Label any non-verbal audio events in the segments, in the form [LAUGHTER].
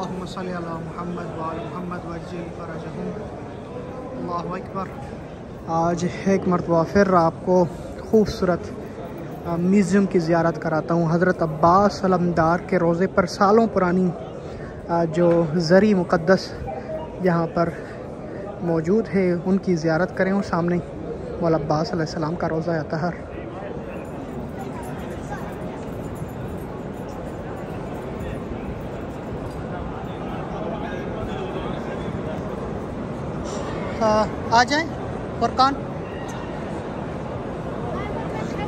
मोहम्मद वाल मोहम्मद वजल अल्लाह अकबर आज एक मरतबा फिर आपको खूबसूरत म्यूज़ियम की ज़्यारत कराता हूँ हज़रत अब्बास अलमदार के रोज़े पर सालों पुरानी जो ज़री मुक़दस यहाँ पर मौजूद है उनकी ज़्यारत करें और सामने मौला अब्बास का रोज़ा अतहर आ जाएँ, फुरकान।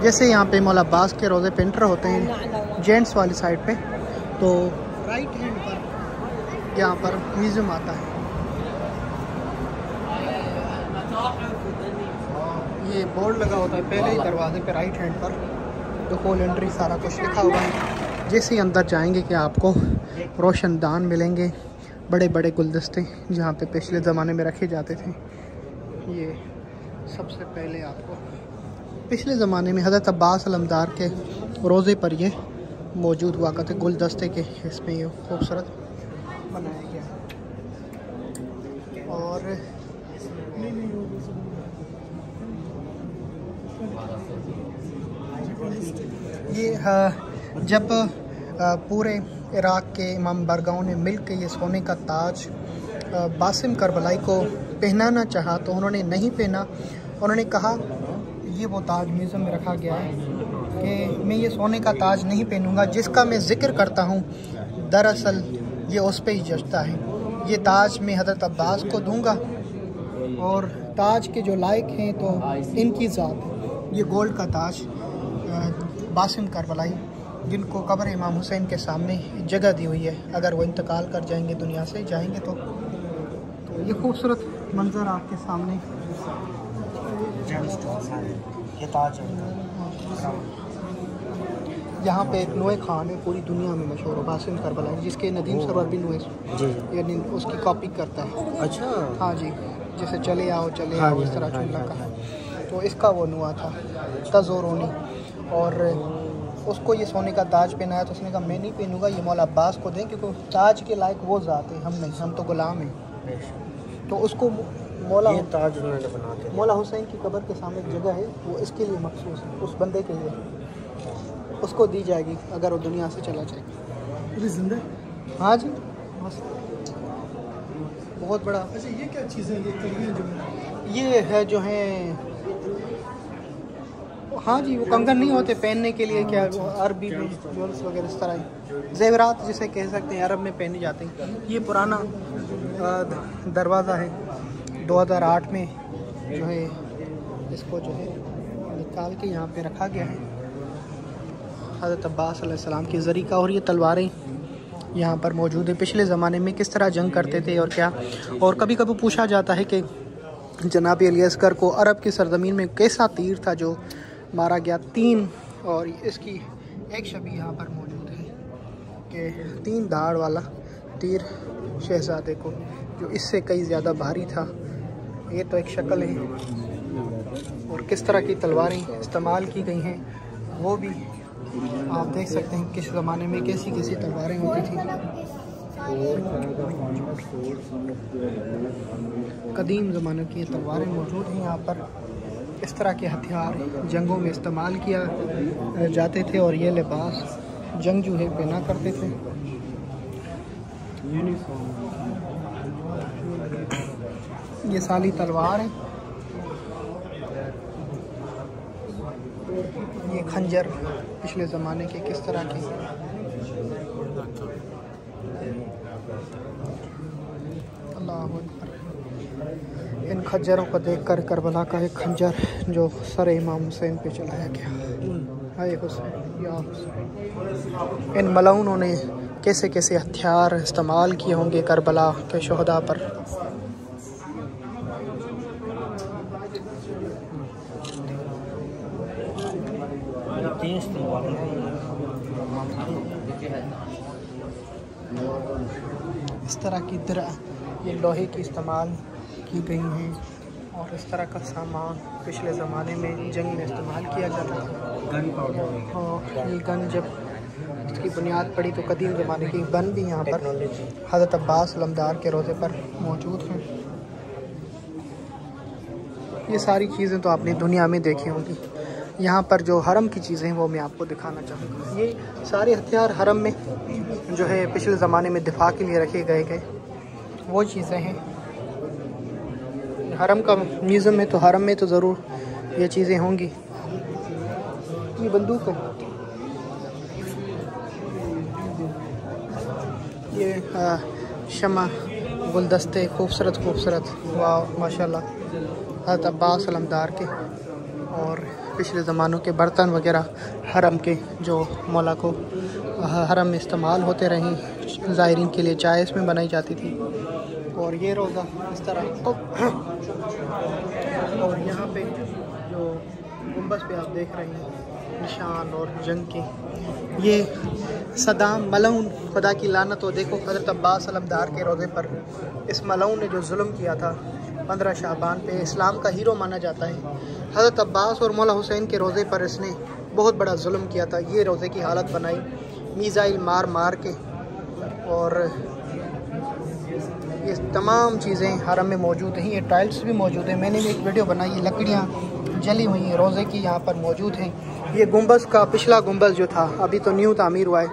जैसे यहाँ पे मौला अब्बास के रोज़े पेंटर होते हैं, जेंट्स वाली साइड पे तो राइट हैंड पर यहाँ पर म्यूज़ियम आता है। ये बोर्ड लगा होता है, पहले ही दरवाजे पे राइट हैंड पर दुखोल एंट्री सारा कुछ लिखा हुआ है। जैसे ही अंदर जाएँगे कि आपको रोशनदान मिलेंगे बड़े बड़े गुलदस्ते जहाँ पे पिछले ज़माने में रखे जाते थे। ये सबसे पहले आपको पिछले ज़माने में हज़रत अब्बास अलमदार के रोज़े पर ये मौजूद हुआ करते, गुलदस्ते के इसमें ये खूबसूरत बनाया गया और ये जब पूरे इराक़ के इमाम बरगाओं ने मिल के ये सोने का ताज बासिम करबलाई को पहनाना चाहा तो उन्होंने नहीं पहना। उन्होंने कहा, ये वो ताज म्यूज़ियम में रखा गया है कि मैं ये सोने का ताज नहीं पहनूँगा, जिसका मैं ज़िक्र करता हूँ, दरअसल ये उस पर ही जचता है। ये ताज मैं हज़रत अब्बास को दूँगा और ताज के जो लायक हैं तो इनकी ज़ात ये गोल्ड का ताज बासिम करबलाई जिनको कब्र इमाम हुसैन के सामने जगह दी हुई है अगर वो इंतकाल कर जाएँगे दुनिया से जाएँगे तो। तो ये खूबसूरत मंज़र आपके सामने। यहाँ पे एक नोए खान है पूरी दुनिया में मशहूर है बासिम करबलाई जिसके नदीम सरवर भी नोए यानी उसकी कॉपी करता है। अच्छा। हाँ जी जैसे चले आओ चले हाँ आओ इस तरह हाँ जी, चुल्ला हाँ का। तो इसका वो नुआ था तजोरोनी। और उसको ये सोने का ताज पहनाया तो उसने कहा मैं नहीं पहनूँगा ये मौला अब्बास को दें क्योंकि ताज के लायक वो ज़ात है हम नहीं हम तो गुलाम हैं। तो उसको मौला ये ताज उन्होंने बना के मौला हुसैन की कब्र के सामने एक जगह है वो इसके लिए मखसूस है उस बंदे के लिए। उसको दी जाएगी अगर वो दुनिया से चला जाएगा ज़िंदा हाँ? जी। बहुत बड़ा। अच्छा ये क्या चीज़ें ये कड़ियाँ जो ये है जो है हाँ जी, वो कंगन नहीं होते पहनने के लिए क्या, वो अरबी ज्वेल्स वगैरह इस तरह जेवरात जिसे कह सकते हैं, अरब में पहने जाते हैं। ये पुराना दरवाज़ा है। 2008 में जो है, इसको जो है निकाल के यहाँ पे रखा गया है। हज़रत अब्बास अलैहिस्सलाम की ज़री का, और ये तलवारें यहाँ पर मौजूद है। पिछले ज़माने में किस तरह जंग करते थे और क्या? और कभी कभी पूछा जाता है कि जनाब अली असगर को अरब की सरजमीन में कैसा तीर था जो मारा गया तीन और इसकी एक छवि यहाँ पर मौजूद है कि तीन दाढ़ वाला तीर शहजादे को, जो इससे कई ज़्यादा भारी था। ये तो एक शक्ल है। और किस तरह की तलवारें इस्तेमाल की गई हैं, वो भी आप देख सकते हैं किस ज़माने में कैसी कैसी तलवारें होती थी। कदीम ज़माने की तलवारें मौजूद हैं यहाँ पर। इस तरह के हथियार जंगों में इस्तेमाल किया जाते थे और ये लिबास जंग जो है पहना करते थे। ये साली तलवार है। ये खंजर पिछले ज़माने के किस तरह के अल्लाह इन खंजरों को देख कर करबला का एक खंजर जो सर इमाम हुसैन पे चलाया गया। हाय हुसैन, या हुसैन। इन मलाउनों ने कैसे कैसे हथियार इस्तेमाल किए होंगे करबला के शहदा पर? इस तरह की दरा, ये लोहे की इस्तेमाल की गई हैं और इस तरह का सामान पिछले ज़माने में जंग में इस्तेमाल किया जाता था। गन पाउडर और ये गन जब इसकी बुनियाद पड़ी तो कदीम ज़माने की बन भी यहाँ पर हज़रत अब्बास लमदार के रोज़े पर मौजूद हैं। ये सारी चीज़ें तो आपने दुनिया में देखी होंगी। यहाँ पर जो हरम की चीज़ें हैं वो मैं आपको दिखाना चाहूँगा। ये सारे हथियार हरम में जो है पिछले ज़माने में दिफा के लिए रखे गए गए। वो चीज़ें हैं। हरम का म्यूज़ियम है तो हरम में तो ज़रूर ये चीज़ें होंगी। ये बंदूक है। ये शमा गुलदस्ते, खूबसूरत खूबसूरत। वाह, माशाल्लाह। हज़रत अब्बास अलमदार के और पिछले ज़मानों के बर्तन वगैरह हरम के जो मौला को हरम में इस्तेमाल होते रहे, ज़ायरीन के लिए चाय इसमें बनाई जाती थी। और ये रोज़ा इस तरह। और यहाँ पे जो गुम्बस पे आप देख रहे हैं, निशान और जंग के ये सदाम मलून खुदा की लानत हो देखो हज़रत अब्बास अलमदार के रोज़े पर इस मलून ने जो जुल्म किया था, पंद्रह शाबान पे इस्लाम का हीरो माना जाता है। हज़रत अब्बास और मौला हुसैन के रोज़े पर इसने बहुत बड़ा जुल्म किया था। ये रोज़े की हालत बनाई, मीज़ाइल मार मार के, और ये तमाम चीज़ें हरम में मौजूद हैं, ये टाइल्स भी मौजूद हैं। मैंने भी एक वीडियो बनाई है लकड़ियाँ जली हुई हैं, रोज़े की यहाँ पर मौजूद हैं। ये गुम्बस का पिछला गुम्बस जो था, अभी तो न्यू तामीर हुआ है।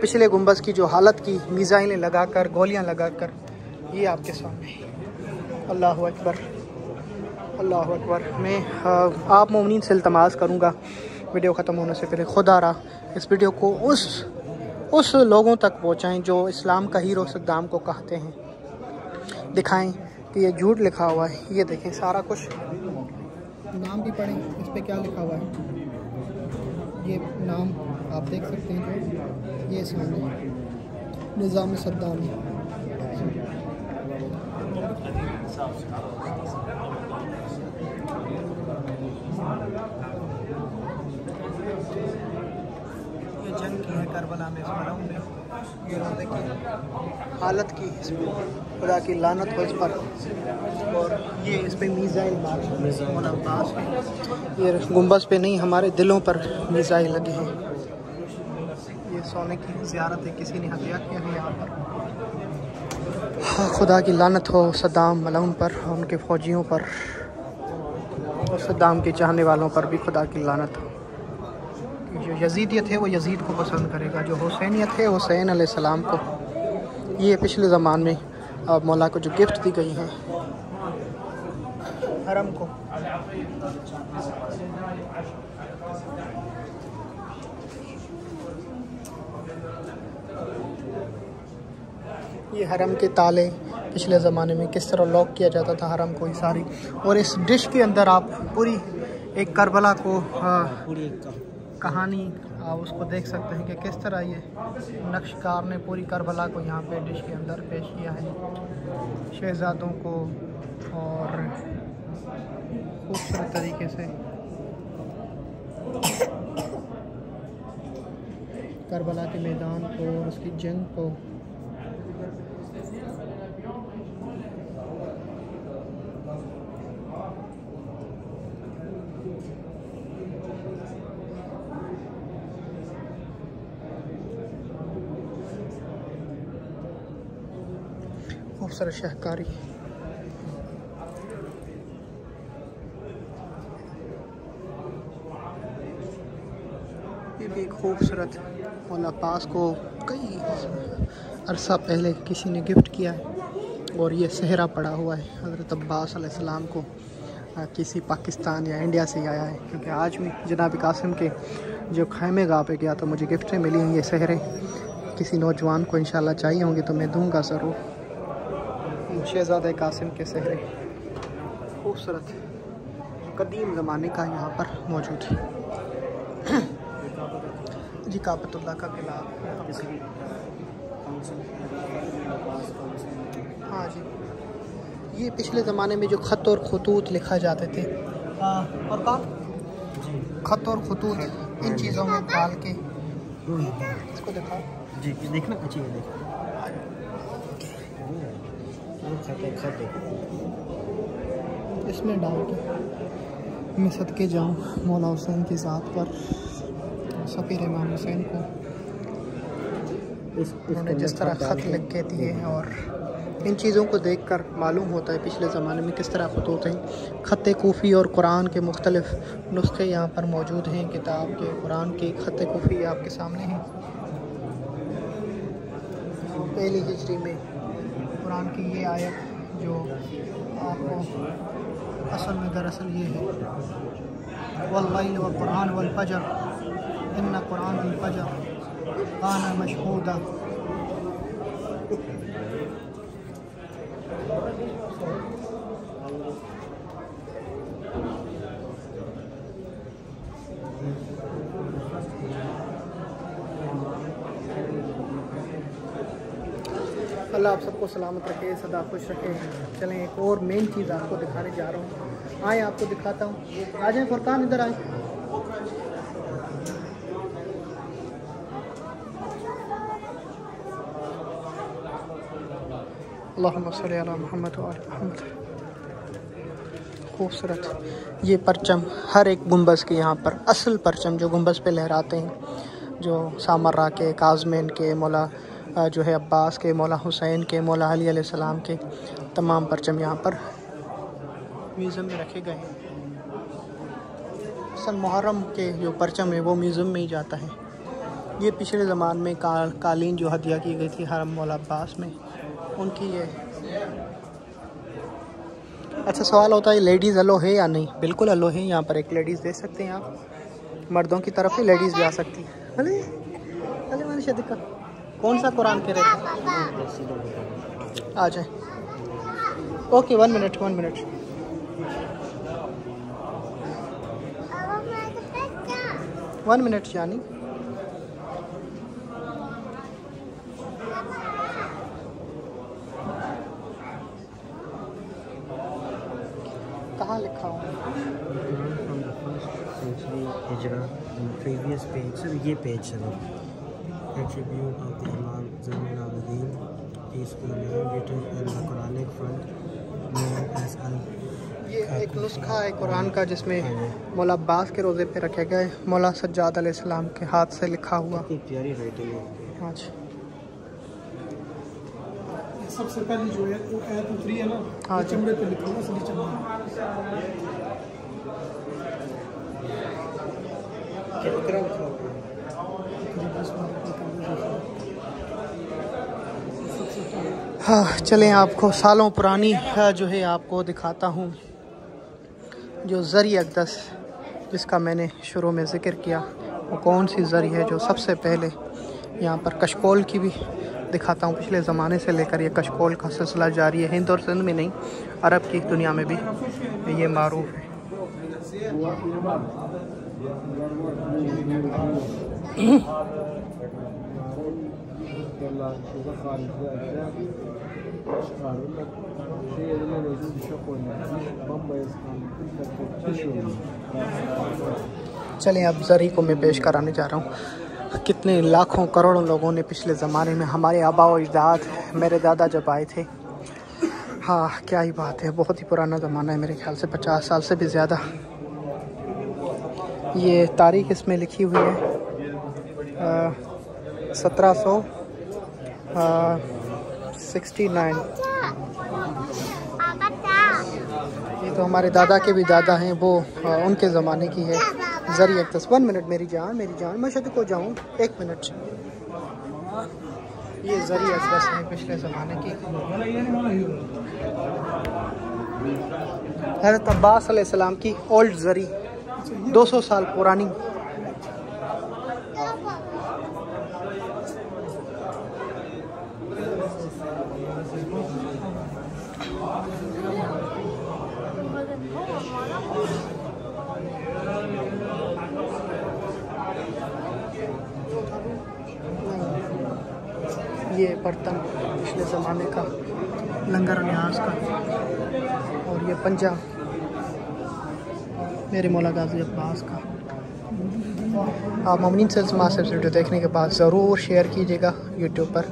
पिछले गुम्बस की जो हालत की, मिज़ाइलें लगा कर गोलियाँ लगा कर ये आपके सामने अल्लाह अकबर अल्लाह अकबर। मैं आप ममिन से इल्तमास करूँगा। वीडियो ख़त्म होने से पहले खुदा रहा इस वीडियो को उस उस लोगों तक पहुँचाएँ जो इस्लाम का हीरो सद्दाम को कहते हैं। दिखाएँ कि ये झूठ लिखा हुआ है ये देखें सारा कुछ। नाम भी पढ़ें इस पर क्या लिखा हुआ है? ये नाम आप देख सकते हैं जो ये सामने निज़ाम सद्दामी। ये जंग की है करबला में इस में। हालत की इसमें खुदा की लानत हो इस पर। और ये इस पर मीज़ाइल ये गुम्बस पे नहीं हमारे दिलों पर मीज़ाइल लगे हैं। ये सोने की ज़्यारत है किसी ने हत्या किया है यहाँ पर। हाँ, खुदा की लानत हो सद्दाम मलून पर उनके फ़ौजियों पर। और सद्दाम के चाहने वालों पर भी खुदा की लानत हो। जो यजीदियत है वो यजीद को पसंद करेगा। जो हुसैनियत है हुसैन सलाम को। ये पिछले ज़मान में मौला को जो गिफ्ट दी गई हैं, हरम को। ये हरम के ताले पिछले ज़माने में किस तरह लॉक किया जाता था, हरम को ही सारी। और इस डिश के अंदर आप पूरी एक करबला को पूरी कहानी, आप उसको देख सकते हैं कि किस तरह ये नक्शकार ने पूरी करबला को यहाँ पे डिश के अंदर पेश किया है। शहज़ादों को और खूबसूरत तरीके से करबला के मैदान को और उसकी जंग को खूबसूरत शहकारी। ये भी खूबसूरत मौला पास को कई अरसा पहले किसी ने गिफ्ट किया है और ये सहरा पड़ा हुआ है। हज़रत अब्बास को किसी पाकिस्तान या इंडिया से आया है। क्योंकि आज भी जनाब कासिम के जो खैमे गाह पे गया तो मुझे गिफ्टें मिली हैं ये सहरे। किसी नौजवान को इंशाल्लाह चाहिए होंगे तो मैं दूँगा ज़रूर। शहजाद कासिम के सहरे। खूबसूरत कदीम ज़माने का यहाँ पर मौजूद है। [CLEARS THROAT] जी काबतुल्ला का किला। हाँ जी। ये पिछले ज़माने में जो ख़त और खतूत लिखा जाते थे हाँ और का ख़त और खतूत इन चीज़ों में डाल के। इसको दिखा जी देखना अच्छी है देखना। खाते खाते इसमें डाउट के मैं सदके जाऊँ मौला हुसैन की ज़ात पर सफ़ीर इमाम हुसैन को। उन्होंने जिस तरह ख़त लिख के दिए हैं और इन चीज़ों को देख कर मालूम होता है पिछले ज़माने में किस तरह खतूत हैं। ख़त कोफ़ी और कुरान के मुख्तलिफ़ नुस्खे यहाँ पर मौजूद हैं किताब के कुरान के ख़त कोफ़ी आपके सामने हैं। पहली हिजरी में कुरान की ये आयत जो आपको असल में दरअसल ये है। वल्लैल व कुरान वल फजर। इन कुरान वल फजर। काना मशहूदा। अल्लाह आप सबको सलामत रखे, सदा खुश रखे। चलें, एक और मेन चीज़ आपको दिखाने जा रहा हूँ। आए, आपको दिखाता हूँ। आ जाए, फुरकान इधर आए। मोहम्मद मोहम्मद। खूबसूरत। ये परचम, हर एक गुंबस के यहाँ पर, असल परचम जो गुंबस पे लहराते हैं, जो सामर्रा के, काजमेन के, मौला जो है अब्बास के मौला हुसैन के मौला अली सलाम के तमाम परचम यहाँ पर म्यूज़ियम में रखे गए हैं। सन मुहर्रम के जो परचम है वो म्यूज़ियम में ही जाता है। ये पिछले ज़मान में का, कालीन जो हदिया की गई थी हरम मौला अब्बास में उनकी ये अच्छा सवाल होता है लेडीज़ अलो है या नहीं? बिल्कुल अलो है। यहाँ पर एक लेडीज़ देख सकते हैं आप। मर्दों की तरफ़ ही लेडीज़ भी आ सकती है। अले अले मैंने शादी का कौन सा कुरान कह रहे थे? आ जाए। Okay one minute one minute one minute यानी। कहाँ लिखा हूँ? हिजरा प्रीवियस पेज सर ये page sir attribute of the Imam Zainul Abidin, peace be with him, written in the Quranic font known as al ये एक नुस्खा है कुरान का जिसमें मौला अब्बास के रोज़े पे रखे गए। मौला सज्जाद अलैहिस्सलाम के हाथ से लिखा हुआ। प्यारी राइटिंग है। हाँ जी सबसे पहली जो है वो उतरी है ना? हाँ चमड़े पे लिखा हुआ असली चमड़ा। कितना लिखा हुआ हाँ चलें आपको सालों पुरानी हाँ, जो है आपको दिखाता हूँ। जो ज़री अकदस जिसका मैंने शुरू में ज़िक्र किया वो कौन सी ज़री है जो सबसे पहले यहाँ पर कशकोल की भी दिखाता हूँ। पिछले ज़माने से लेकर ये कशकोल का सिलसिला जारी है हिंद और सिंध में नहीं अरब की दुनिया में भी ये मरूफ है। चलें, अब ज़री को मैं पेश कराने जा रहा हूँ। कितने लाखों करोड़ों लोगों ने पिछले ज़माने में हमारे आबा अजदाद मेरे दादा जब आए थे हाँ क्या ही बात है, बहुत ही पुराना ज़माना है मेरे ख्याल से, पचास साल से भी ज़्यादा। ये तारीख इसमें लिखी हुई है सत्रह सौ सिक्सटी नाइन ये तो हमारे दादा के भी दादा हैं वो आ, उनके ज़माने की है। जरी अक्तस वन मिनट मेरी जान मेरी जान। मैं शायद को जाऊँ एक मिनट ये ज़रिए अक्तस है पिछले ज़माने की। हज़रत अब्बास की ओल्ड जरी 200 साल पुरानी ये बर्तन पिछले ज़माने का, लंगर न्याज का, और ये पंजा, मेरे मौला गाजी अब्बास का। आप ममनिन से मासिफ वीडियो देखने के बाद ज़रूर शेयर कीजिएगा यूट्यूब पर।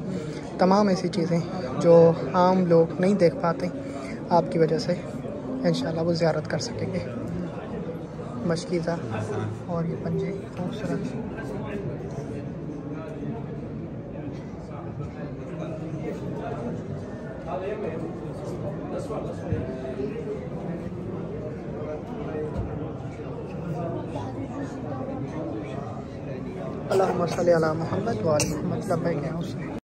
तमाम ऐसी चीज़ें जो आम लोग नहीं देख पाते, आपकी वजह से इन वो ज़्यारत कर सकेंगे। मशकीज़ा और ये पंजे, खूबसूरत। अल्लाह सल मोहम्मद वाल क्या हुसैन